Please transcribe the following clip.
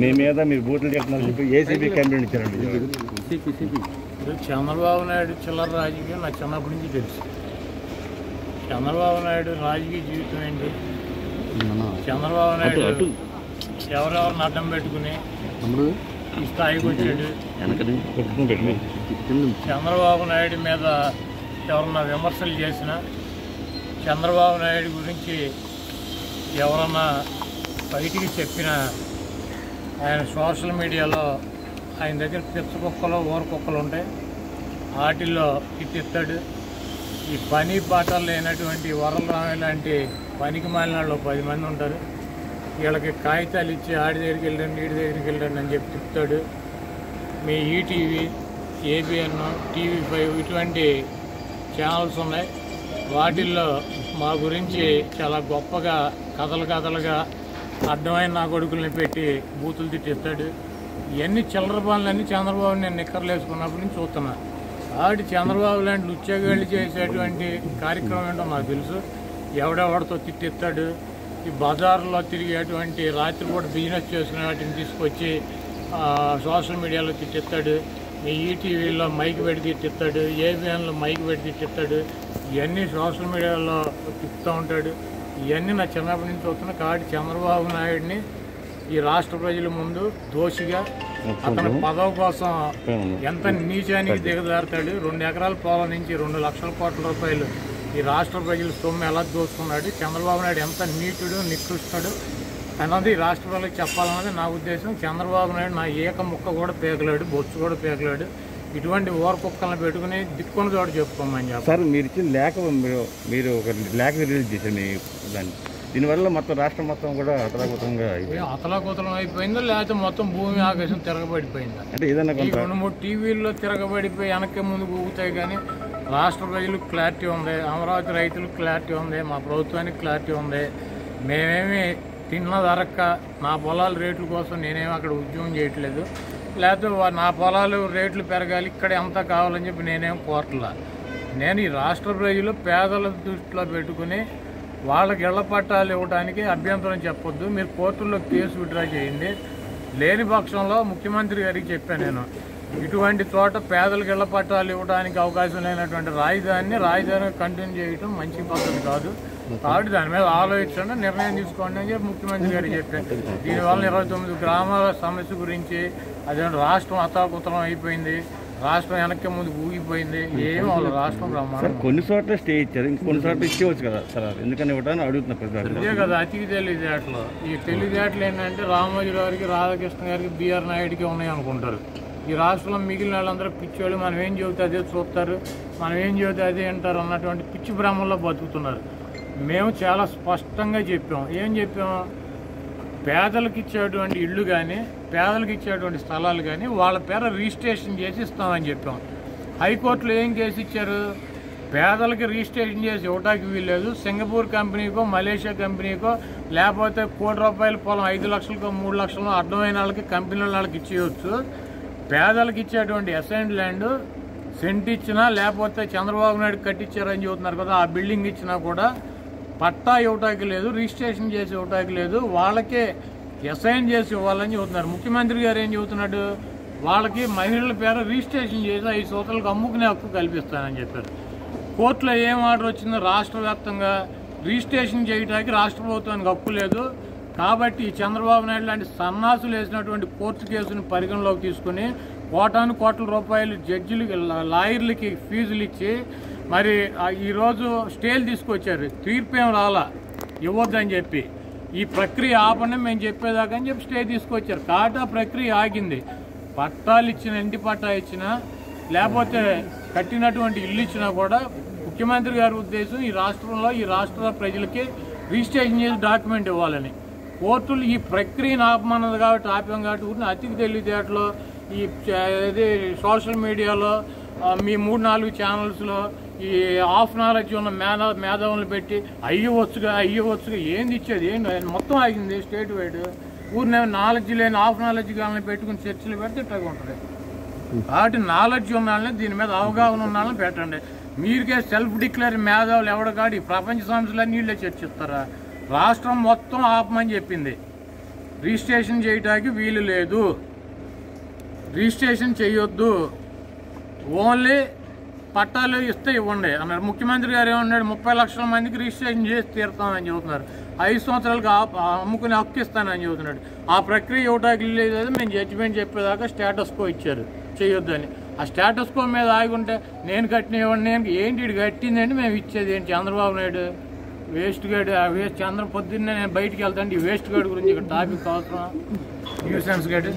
మీ మీద మీరు బూతులు చెప్తున్నారు చెప్పి ఏసీబీ కంప్లైంట్ ఇచ్చారండి. చంద్రబాబు నాయుడు చిల్లర రాజకీయం నాకు చిన్నప్పటి నుంచి తెలుసు. చంద్రబాబు నాయుడు రాజకీయ జీవితం ఏంటి? చంద్రబాబు నాయుడు ఎవరెవరిని అడ్డం పెట్టుకుని ఈ స్థాయికి వచ్చాడు. చంద్రబాబు నాయుడు మీద ఎవరన్నా విమర్శలు చేసినా చంద్రబాబు నాయుడు గురించి ఎవరన్నా బయటికి చెప్పిన ఆయన సోషల్ మీడియాలో ఆయన దగ్గర పిచ్చ కుక్కలు ఊర కుక్కలు ఉంటాయి. వాటిల్లో ఇట్టిస్తాడు ఈ పని పాటలు లేనటువంటి వరలరామి లాంటి పనికి మాలిన వాళ్ళు పది మంది ఉంటారు. వీళ్ళకి కాగితాలు ఇచ్చి ఆడి దగ్గరికి వెళ్ళండి వీడి దగ్గరికి వెళ్ళండి అని చెప్పి చెప్తాడు. మీ ఈటీవీ ఏబిఎన్ టీవీ ఫైవ్ ఇటువంటి ఛానల్స్ ఉన్నాయి. వాటిల్లో మా గురించి చాలా గొప్పగా కథలు కథలుగా అర్థమైన నా కొడుకుల్ని పెట్టి బూతులు తిట్టిస్తాడు. ఇవన్నీ చిల్లర పనులన్నీ చంద్రబాబు నేను నిక్కర్లు వేసుకున్నప్పటి నుంచి చూస్తున్నా. ఆడి చంద్రబాబు లాంటి ఉద్యోగాలు చేసేటువంటి కార్యక్రమం ఏంటో నాకు తెలుసు. ఎవడెవడితో తిట్టిస్తాడు. ఈ బజార్లో తిరిగేటువంటి రాత్రిపూట బిజినెస్ చేసుకునే వాటిని తీసుకొచ్చి సోషల్ మీడియాలో తిట్టిస్తాడు. ఈ ఈటీవీలో మైక్ పెట్టి తిట్టిస్తాడు. ఏబిఎన్లో మైక్ పెట్టి తిట్టిస్తాడు. ఇవన్నీ సోషల్ మీడియాలో తిప్పుతూ ఉంటాడు. ఇవన్నీ నా చిన్నప్పటి నుంచి చూస్తున్నా. కాబట్టి చంద్రబాబు నాయుడిని ఈ రాష్ట్ర ప్రజల ముందు దోషిగా అతని పదవి కోసం ఎంత నీచానికి దిగజారుతాడు రెండు ఎకరాల పొలం నుంచి రెండు లక్షల కోట్ల రూపాయలు ఈ రాష్ట్ర ప్రజలు సొమ్ము ఎలా దోచుకున్నాడు చంద్రబాబు నాయుడు ఎంత నీటుడు నికృష్టుడు అన్నది ఈ రాష్ట్ర ప్రజలకు చెప్పాలన్నది నా ఉద్దేశం. చంద్రబాబు నాయుడు నా ఏక ముక్క కూడా పేకలేడు బొచ్చు కూడా పేకలేడు. ఇటువంటి ఓర కుక్కలను పెట్టుకుని దిక్కున్న చోట చెప్పుకోమని చెప్పాలి సార్ మీరు ఇచ్చిన లేఖ మీరు మీరు ఒక లేఖ రిలీజ్ చేశారు మీ దాన్ని. దీనివల్ల మొత్తం రాష్ట్రం మొత్తం కూడా అతలాకుతంగా అయిపోయింది. అతలాకుతలం అయిపోయిందో లేకపోతే మొత్తం భూమి ఆకాశం తిరగబడిపోయిందా? అంటే కొంత రెండు మూడు టీవీల్లో తిరగబడిపోయి వెనక్కి ముందుకు ఊగుతాయి కానీ రాష్ట్ర ప్రజలకు క్లారిటీ ఉంది అమరావతి రైతులకు క్లారిటీ ఉంది మా ప్రభుత్వానికి క్లారిటీ ఉంది. మేమేమి తిన్న ధరక్క నా పొలాల రేట్ల కోసం నేనేమి అక్కడ ఉద్యోగం చేయట్లేదు. లేకపోతే నా పొలాలు రేట్లు పెరగాలి ఇక్కడ ఎంత కావాలని చెప్పి నేనేం కోరట్లా. నేను ఈ రాష్ట్ర ప్రజలు పేదల దృష్టిలో పెట్టుకుని వాళ్ళకి ఇళ్ళ పట్టాలు ఇవ్వడానికి అభ్యంతరం చెప్పొద్దు. మీరు కోర్టుల్లో కేసు విడ్రా చేయండి. లేని పక్షంలో ముఖ్యమంత్రి గారికి చెప్పాను నేను. ఇటువంటి చోట పేదలకు ఇళ్ళ పట్టాలు ఇవ్వడానికి అవకాశం లేనటువంటి రాజధానిని రాజధాని కంటిన్యూ చేయడం మంచి పద్ధతి కాదు. కాబట్టి దాని మీద ఆలోచించండి నిర్ణయం తీసుకోండి అని చెప్పి ముఖ్యమంత్రి గారికి చెప్పాను దీనివల్ల ఇరవై తొమ్మిది గ్రామాల సమస్య గురించి అదే రాష్ట్రం అతాకుతలం అయిపోయింది రాష్ట్రం వెనక్కి ముందు ఊగిపోయింది ఏం వాళ్ళ రాష్ట్రం బ్రహ్మాండం. కొన్ని చోట్ల స్టే ఇచ్చారు ఇంకొన్ని చోట్ల ఇచ్చేవచ్చు కదా సార్ ఎందుకని ఇవ్వడానికి అడుగుతున్నా ప్రజలు. ఇదే కదా అతికి తెలివితేటలు. ఈ తెలివితేటలు ఏంటంటే రామోజీ గారికి రాధాకృష్ణ గారికి బిఆర్ నాయుడికి ఉన్నాయి అనుకుంటారు ఈ రాష్ట్రంలో మిగిలిన వాళ్ళందరూ పిచ్చోళ్ళు మనం ఏం చెబితే అదే చూస్తారు మనం ఏం చెబితే అదే వింటారు అన్నటువంటి పిచ్చి భ్రమంలో బతుకుతున్నారు. మేము చాలా స్పష్టంగా చెప్పాం. ఏం చెప్పాం? పేదలకు ఇచ్చేటువంటి ఇళ్ళు కానీ పేదలకు ఇచ్చేటువంటి స్థలాలు కానీ వాళ్ళ పేర రిజిస్ట్రేషన్ చేసి ఇస్తామని చెప్పాం. హైకోర్టులో ఏం కేసు ఇచ్చారు? పేదలకి రిజిస్ట్రేషన్ చేసి ఇవ్వటానికి వీల్లేదు. సింగపూర్ కంపెనీకో మలేషియా కంపెనీకో లేకపోతే కోటి రూపాయల పొలం ఐదు లక్షలకో మూడు లక్షలు అర్థమైన వాళ్ళకి కంపెనీల వాళ్ళకి ఇచ్చేయచ్చు. పేదలకు ఇచ్చేటువంటి అసైన్ ల్యాండ్ సెంట్ ఇచ్చినా లేకపోతే చంద్రబాబు నాయుడు కట్టించారని చెబుతున్నారు కదా ఆ బిల్డింగ్ ఇచ్చినా కూడా పట్టా ఇవ్వటానికి లేదు రిజిస్ట్రేషన్ చేసి ఇవ్వటానికి లేదు వాళ్ళకే అసైన్ చేసి ఇవ్వాలని చెబుతున్నారు. ముఖ్యమంత్రి గారు ఏం చెబుతున్నాడు? వాళ్ళకి మహిళల పేరు రిజిస్ట్రేషన్ చేసి ఐదు సూత్రాలకు అమ్ముకునే హక్కు కల్పిస్తానని చెప్పారు. కోర్టులో ఏం ఆర్డర్ వచ్చిందో రాష్ట్ర వ్యాప్తంగా రిజిస్ట్రేషన్ చేయడానికి రాష్ట్ర ప్రభుత్వానికి హక్కు లేదు. కాబట్టి చంద్రబాబు నాయుడు లాంటి సన్నాసులు వేసినటువంటి కోర్టు కేసును పరిగణలోకి తీసుకుని కోటాను కోట్ల రూపాయలు జడ్జిలకి లాయర్లకి ఫీజులు ఇచ్చి మరి ఈరోజు స్టేలు తీసుకొచ్చారు. తీర్పు ఏం రాలా? ఇవ్వద్దని చెప్పి. ఈ ప్రక్రియ ఆపండి మేము చెప్పేదాకా అని చెప్పి స్టే తీసుకొచ్చారు. కాబట్టి ప్రక్రియ ఆగింది. పట్టాలు ఇచ్చిన ఇంటి పట్టా ఇచ్చినా లేకపోతే కట్టినటువంటి ఇల్లు ఇచ్చినా కూడా ముఖ్యమంత్రి గారి ఉద్దేశం ఈ రాష్ట్రంలో ఈ రాష్ట్ర ప్రజలకి రిజిస్ట్రేషన్ చేసి డాక్యుమెంట్ ఇవ్వాలని. కోర్టులు ఈ ప్రక్రియను ఆపమన్నది కాబట్టి ఆపాం కాబట్టి ఊరిని అతికి తెలివితేటలో ఈ చ- ఇది సోషల్ మీడియాలో మీ మూడు నాలుగు ఛానల్స్లో ఈ హాఫ్ నాలెడ్జ్ ఉన్న మేధా మేధావులను పెట్టి అయ్యవచ్చుగా అయ్యవచ్చుగా ఏంది ఇచ్చేది? ఏంటి మొత్తం ఆగింది స్టేట్ వైడ్. ఊరినే నాలెడ్జ్ లేని హాఫ్ నాలెడ్జ్ వాళ్ళని పెట్టుకుని చర్చలు పెడితే ఇట్లాగా ఉంటుంది. కాబట్టి నాలెడ్జ్ ఉన్న వాళ్ళని దీని మీద అవగాహన ఉన్న వాళ్ళని పెట్టండి. మీరుకే సెల్ఫ్ డిక్లేర్ మేధావులు ఎవడు కాదు ఈ ప్రపంచ సమస్యలన్నీ వీళ్ళే చర్చిస్తారా? రాష్ట్రం మొత్తం ఆపమని చెప్పింది. రిజిస్ట్రేషన్ చేయటానికి వీలు లేదు. రిజిస్ట్రేషన్ చేయొద్దు. ఓన్లీ పట్టాలు ఇస్తే ఇవ్వండి. అన్నారు ముఖ్యమంత్రి గారు ఏమన్నాడు? ముప్పై లక్షల మందికి రిజిస్ట్రేషన్ చేసి తీరుతామని చెబుతున్నారు. ఐదు సంవత్సరాలకు అమ్ముకుని అమ్ముకునే హక్కు ఇస్తానని చెబుతున్నాడు. ఆ ప్రక్రియ ఇవ్వడానికి లేదు మేము జడ్జిమెంట్ చెప్పేదాకా స్టేటస్ కో ఇచ్చారు. చేయొద్దని. ఆ స్టేటస్ కో మీద ఆగి ఉంటే నేను కట్టిన ఇవ్వండి నేను ఏంటి ఇటు కట్టిందండి? మేము ఇచ్చేది ఏంటి? చంద్రబాబు నాయుడు? వేస్ట్ గైడ్ ఆ వేస్ట్ చంద్ర పొద్దున్నే నేను బయటికి వెళ్తాను ఈ వేస్ట్ గైడ్ గురించి ఇక్కడ టాపిక్ అవసరం న్యూసెన్స్ గైడ్.